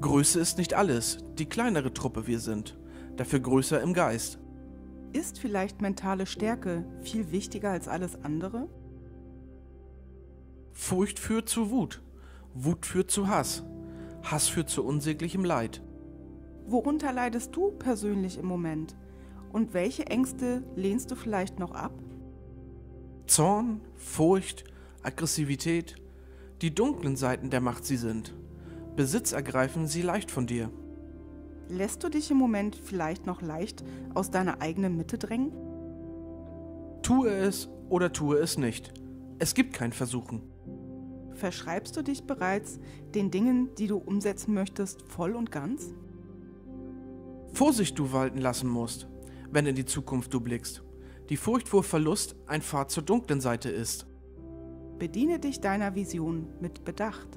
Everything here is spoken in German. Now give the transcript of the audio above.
Größe ist nicht alles, die kleinere Truppe wir sind, dafür größer im Geist. Ist vielleicht mentale Stärke viel wichtiger als alles andere? Furcht führt zu Wut, Wut führt zu Hass, Hass führt zu unsäglichem Leid. Worunter leidest du persönlich im Moment? Und welche Ängste lehnst du vielleicht noch ab? Zorn, Furcht, Aggressivität, die dunklen Seiten der Macht sie sind. Besitz ergreifen sie leicht von dir. Lässt du dich im Moment vielleicht noch leicht aus deiner eigenen Mitte drängen? Tue es oder tue es nicht. Es gibt kein Versuchen. Verschreibst du dich bereits den Dingen, die du umsetzen möchtest, voll und ganz? Vorsicht du walten lassen musst, wenn in die Zukunft du blickst. Die Furcht vor Verlust ein Pfad zur dunklen Seite ist. Bediene dich deiner Vision mit Bedacht.